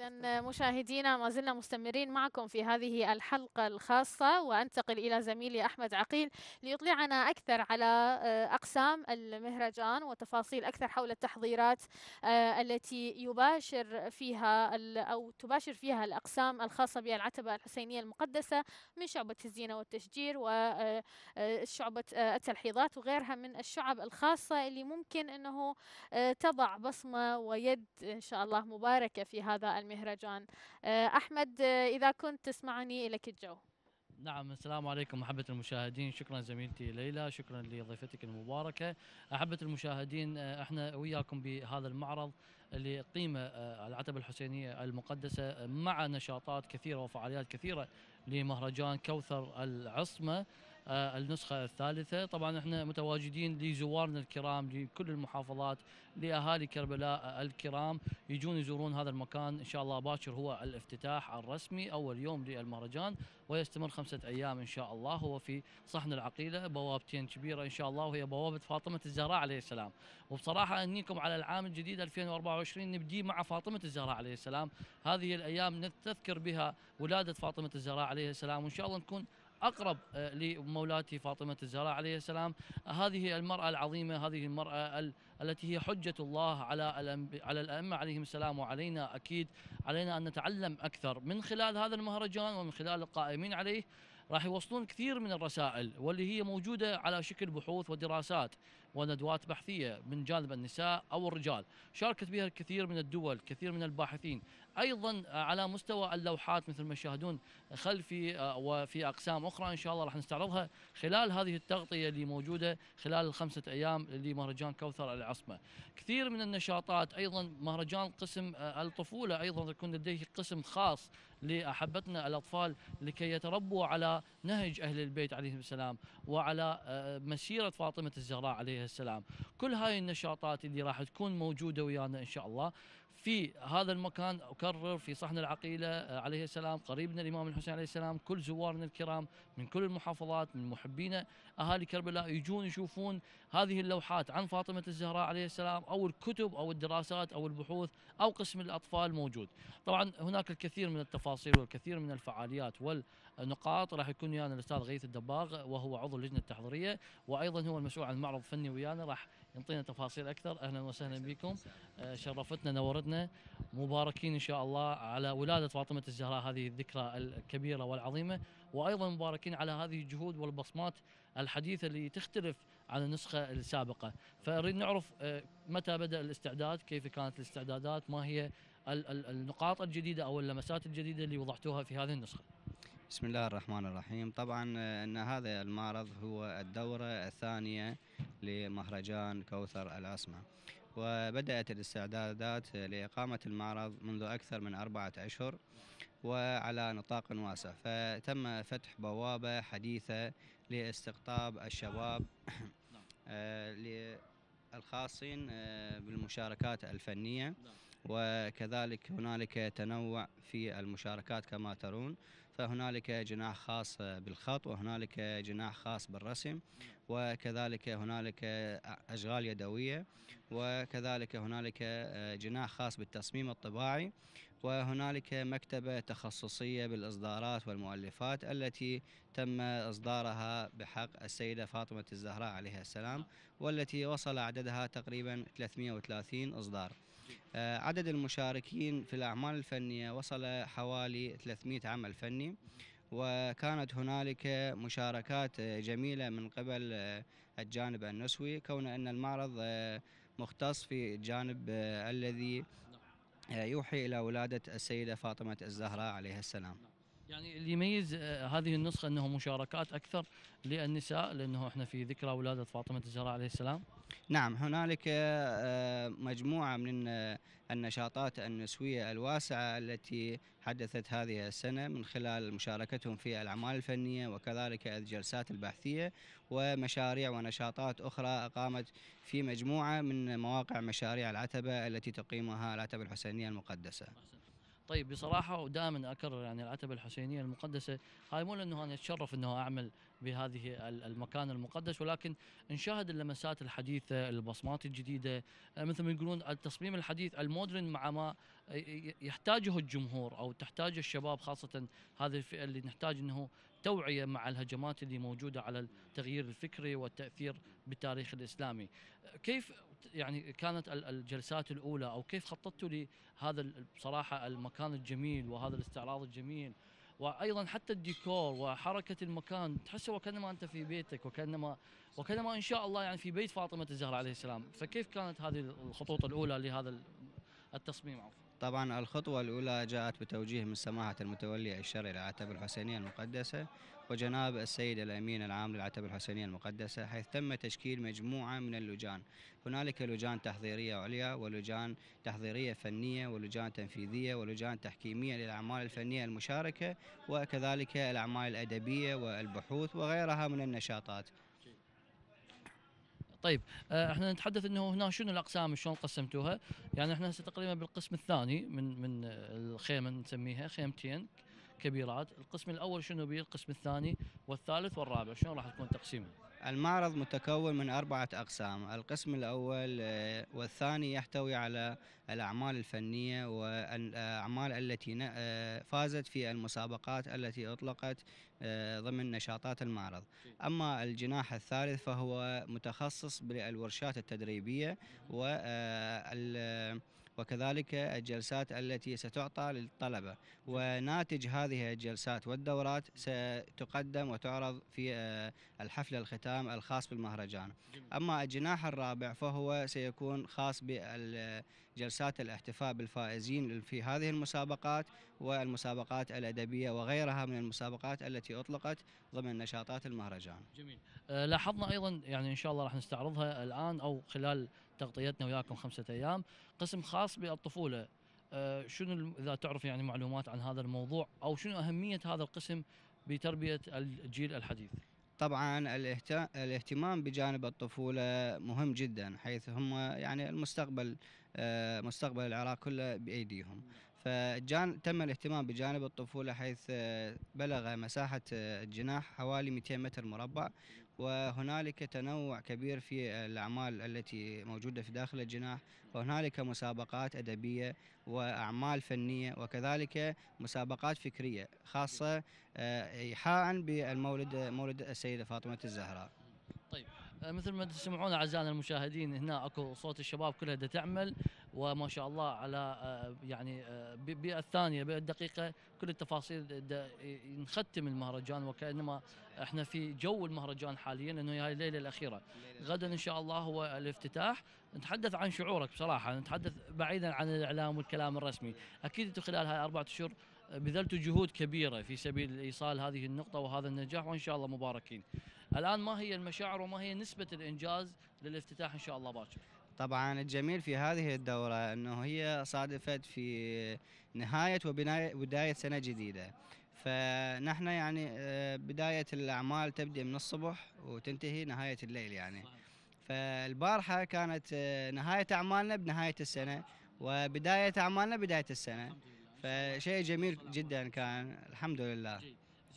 إذا مشاهدينا ما زلنا مستمرين معكم في هذه الحلقة الخاصة وأنتقل إلى زميلي أحمد عقيل ليطلعنا أكثر على آه، أقسام المهرجان وتفاصيل أكثر حول التحضيرات آه، التي يباشر فيها أو تباشر فيها الأقسام الخاصة بالعتبة الحسينية المقدسة من شعبة الزينة والتشجير وشعبة آه، التلحيظات وغيرها من الشعب الخاصة اللي ممكن أنه تضع بصمة ويد إن شاء الله مباركة في هذا المهرجان آه، أحمد آه، إذا كنت تسمعني لك الجو. نعم السلام عليكم محبة المشاهدين. شكرا زميلتي ليلى شكرا لضيفتك المباركة. أحبة المشاهدين آه، إحنا وياكم بهذا المعرض اللي قيمة العتبة الحسينية المقدسة مع نشاطات كثيرة وفعاليات كثيرة لمهرجان كوثر العصمة. النسخة الثالثة. طبعا إحنا متواجدين لزوارنا الكرام لكل المحافظات لأهالي كربلاء الكرام. يجون يزورون هذا المكان إن شاء الله باكر هو الافتتاح الرسمي أول يوم للمهرجان ويستمر خمسة أيام إن شاء الله. هو في صحن العقيلة بوابتين كبيرة إن شاء الله وهي بوابة فاطمة الزهراء عليه السلام. وبصراحة أنيكم على العام الجديد 2024 نبدي مع فاطمة الزهراء عليه السلام. هذه الأيام نتذكر بها ولادة فاطمة الزهراء عليه السلام. وإن شاء الله نكون أقرب آه، لمولاتي فاطمة الزهراء عليه السلام. هذه المرأة العظيمة هذه المرأة التي هي حجة الله على على الأئمة عليهم السلام وعلينا أكيد علينا أن نتعلم أكثر. من خلال هذا المهرجان ومن خلال القائمين عليه راح يوصلون كثير من الرسائل واللي هي موجودة على شكل بحوث ودراسات. وندوات بحثية من جانب النساء أو الرجال، شاركت بها الكثير من الدول، كثير من الباحثين، أيضا على مستوى اللوحات مثل ما تشاهدون خلفي آه، وفي أقسام أخرى إن شاء الله راح نستعرضها خلال هذه التغطية اللي موجودة خلال الخمسة أيام لمهرجان كوثر العصمة. كثير من النشاطات أيضا مهرجان قسم آه، الطفولة أيضا يكون لديه قسم خاص لأحبتنا الأطفال لكي يتربوا على نهج أهل البيت عليهم السلام وعلى آه، مسيرة فاطمة الزهراء عليها السلام، كل هاي النشاطات اللي راح تكون موجودة ويانا إن شاء الله. في هذا المكان أكرر في صحن العقيلة آه، عليه السلام قريب من الإمام الحسين عليه السلام كل زوارنا الكرام من كل المحافظات من محبينا أهالي كربلاء يجون يشوفون هذه اللوحات عن فاطمة الزهراء عليه السلام أو الكتب أو الدراسات أو البحوث أو قسم الأطفال موجود. طبعا هناك الكثير من التفاصيل والكثير من الفعاليات والنقاط راح يكون ويانا الأستاذ غيث الدباغ وهو عضو اللجنة التحضيرية وأيضا هو المسؤول عن المعرض الفني ويانا راح يعطينا تفاصيل أكثر. أهلا وسهلا بكم. آه، شرفتنا نورتنا. مباركين إن شاء الله على ولادة فاطمة الزهراء هذه الذكرى الكبيرة والعظيمة. وأيضا مباركين على هذه الجهود والبصمات الحديثة اللي تختلف عن النسخة السابقة. فنريد نعرف آه، متى بدأ الاستعداد؟ كيف كانت الاستعدادات؟ ما هي النقاط الجديدة أو اللمسات الجديدة اللي وضعتوها في هذه النسخة؟ بسم الله الرحمن الرحيم. طبعا آه، إن هذا المعرض هو الدورة الثانية لمهرجان كوثر الأسمى وبدأت الاستعدادات لإقامة المعرض منذ أكثر من أربعة أشهر وعلى نطاق واسع. فتم فتح بوابة حديثة لاستقطاب الشباب آه، الخاصين آه، بالمشاركات الفنية. وكذلك هنالك تنوع في المشاركات كما ترون. فهنالك جناح خاص بالخط وهنالك جناح خاص بالرسم وكذلك هنالك أشغال يدوية وكذلك هنالك جناح خاص بالتصميم الطباعي وهنالك مكتبة تخصصية بالإصدارات والمؤلفات التي تم إصدارها بحق السيدة فاطمة الزهراء عليها السلام والتي وصل عددها تقريبا 330 إصدار. آه، عدد المشاركين في الأعمال الفنية وصل حوالي 300 عمل فني وكانت هنالك مشاركات جميلة من قبل آه، الجانب النسوي كون أن المعرض آه، مختص في الجانب الذي يوحي إلى ولادة السيدة فاطمة الزهراء عليها السلام. يعني اللي يميز هذه النسخة أنه مشاركات أكثر للنساء لأنه إحنا في ذكرى ولادة فاطمة الزهراء عليه السلام. نعم هنالك آه، مجموعة من آه، النشاطات النسوية الواسعة التي حدثت هذه السنة من خلال مشاركتهم في الأعمال الفنية وكذلك الجلسات البحثية ومشاريع ونشاطات أخرى أقامت في مجموعة من مواقع مشاريع العتبة التي تقيمها العتبة الحسينية المقدسة. طيب بصراحة ودائما أكرر يعني العتبة الحسينية المقدسة هاي مو لأنه أنا أتشرف إنه أعمل بهذه ال- المكان المقدس ولكن نشاهد اللمسات الحديثة البصمات الجديدة آه، مثل ما يقولون التصميم الحديث المودرن مع ما يحتاجه الجمهور أو تحتاجه الشباب خاصة هذه الفئة اللي نحتاج إنه توعية مع الهجمات اللي موجودة على التغيير الفكري والتأثير بالتاريخ الإسلامي. كيف يعني كانت ال- الجلسات الأولى أو كيف خططتوا لهذا بصراحة المكان الجميل وهذا الاستعراض الجميل وأيضا حتى الديكور وحركة المكان تحسه وكأنما أنت في بيتك وكأنما وكأنما إن شاء الله يعني في بيت فاطمة الزهراء عليه السلام، فكيف كانت هذه الخطوط الأولى لهذا ال- التصميم عفوا؟ طبعا الخطوة الأولى جاءت بتوجيه من سماحة المتولي الشرعي للعتبة الحسينية المقدسة وجناب السيد الأمين العام للعتبة الحسينية المقدسة حيث تم تشكيل مجموعة من اللجان. هنالك لجان تحضيرية عليا ولجان تحضيرية فنية ولجان تنفيذية ولجان تحكيمية للأعمال الفنية المشاركة وكذلك الأعمال الأدبية والبحوث وغيرها من النشاطات. طيب آه، إحنا نتحدث انه هنا شنو الأقسام شلون قسمتوها؟ يعني إحنا هسه تقريبا بالقسم الثاني من من الخيمة نسميها خيمتين كبيرات، القسم الأول شنو بيه؟ القسم الثاني والثالث والرابع، شلون راح تكون تقسيمه؟ المعرض متكون من أربعة أقسام. القسم الأول آه، والثاني يحتوي على الأعمال الفنية والأعمال التي آه، فازت في المسابقات التي أطلقت آه، ضمن نشاطات المعرض. أما الجناح الثالث فهو متخصص بالورشات التدريبية وال وكذلك الجلسات التي ستعطى للطلبة. وناتج هذه الجلسات والدورات ستقدم وتعرض في آه، الحفل الختام الخاص بالمهرجان. أما الجناح الرابع فهو سيكون خاص بجلسات الاحتفاء بالفائزين في هذه المسابقات والمسابقات الأدبية وغيرها من المسابقات التي أطلقت ضمن نشاطات المهرجان. جميل. آه، لاحظنا أيضا يعني إن شاء الله راح نستعرضها الآن أو خلال تغطيتنا وياكم خمسة أيام، قسم خاص بالطفولة. آه، شنو إذا تعرف يعني معلومات عن هذا الموضوع أو شنو أهمية هذا القسم بتربية الجيل الحديث؟ طبعا الاهت- الاهتمام بجانب الطفولة مهم جدا حيث هم يعني المستقبل آه، مستقبل العراق كله بأيديهم فجان تم الاهتمام بجانب الطفولة حيث آه، بلغ مساحة الجناح حوالي 200 متر مربع وهنالك تنوع كبير في الأعمال التي موجودة في داخل الجناح وهنالك مسابقات أدبية وأعمال فنية وكذلك مسابقات فكرية خاصة آه، إيحاء بالمولد مولد السيدة فاطمة الزهراء. آه، مثل ما تسمعون أعزائنا المشاهدين هنا أكو صوت الشباب كلها تعمل. وما شاء الله على آه، يعني آه، بالثانيه بالدقيقه كل التفاصيل نختم المهرجان وكأنما إحنا في جو المهرجان حاليا لأنه هاي الليلة الأخيرة. غدا إن شاء الله هو الافتتاح. نتحدث عن شعورك بصراحة نتحدث بعيدا عن الإعلام والكلام الرسمي. أكيد أنتم خلال هاي أربعة أشهر بذلتوا جهود كبيرة في سبيل إيصال هذه النقطة وهذا النجاح وإن شاء الله مباركين. الآن ما هي المشاعر وما هي نسبة الإنجاز للافتتاح إن شاء الله باكر؟ طبعا الجميل في هذه الدورة أنه هي صادفت في نهاية وبداية بداية سنة جديدة. فنحن يعني آه، بداية الأعمال تبدأ من الصبح وتنتهي نهاية الليل يعني. فالبارحة كانت آه، نهاية أعمالنا بنهاية السنة وبداية أعمالنا بداية السنة. فشيء جميل جدا كان. الحمد لله.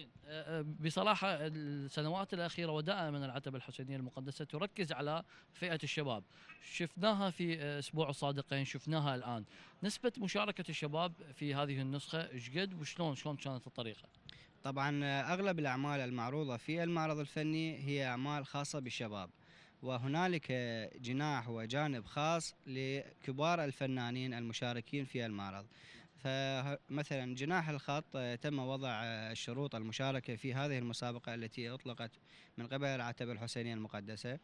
زين أه، أه، بصراحة السنوات الأخيرة ودائما العتبة الحسينية المقدسة تركز على فئة الشباب. شفناها في أسبوع الصادقين شفناها الآن. نسبة مشاركة الشباب في هذه النسخة إيش قد وشلون شلون كانت الطريقة؟ طبعا أغلب الأعمال المعروضة في المعرض الفني هي أعمال خاصة بالشباب. وهنالك جناح وجانب خاص لكبار الفنانين المشاركين في المعرض. فمثلا جناح الخط آه، تم وضع آه، شروط المشاركة في هذه المسابقة التي أطلقت من قبل العتبة الحسينية المقدسة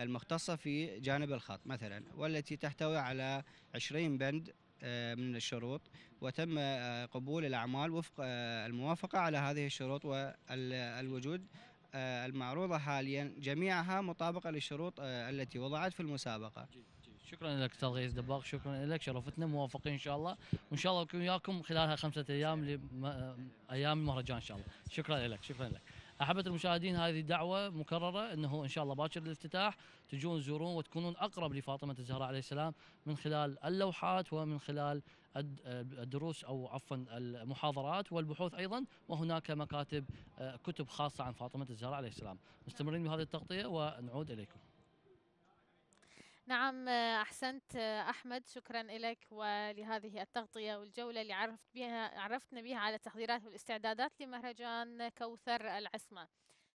المختصة في جانب الخط مثلا والتي تحتوي على 20 بند آه، من الشروط وتم قبول الأعمال وفق الموافقة على هذه الشروط والوجود المعروضة حاليا جميعها مطابقة للشروط التي وضعت في المسابقة. شكرا لك أستاذ غيث دباغ شكرا لك شرفتنا موافقين إن شاء الله. وإن شاء الله نكون وياكم خلال خمسة أيام أيام المهرجان إن شاء الله. شكرا لك شكرا لك. احبه المشاهدين هذه دعوة مكررة إنه إن شاء الله باكر الافتتاح. تجون تزورون وتكونون أقرب لفاطمة الزهراء عليه السلام من خلال اللوحات ومن خلال الد- الدروس أو عفوا المحاضرات والبحوث أيضا. وهناك مكاتب آه، كتب خاصة عن فاطمة الزهراء عليه السلام. مستمرين بهذه التغطية ونعود إليكم. نعم أحسنت أحمد شكرا لك ولهذه التغطية والجولة اللي عرفت بها عرفتنا بها على التحضيرات والاستعدادات لمهرجان كوثر العسمة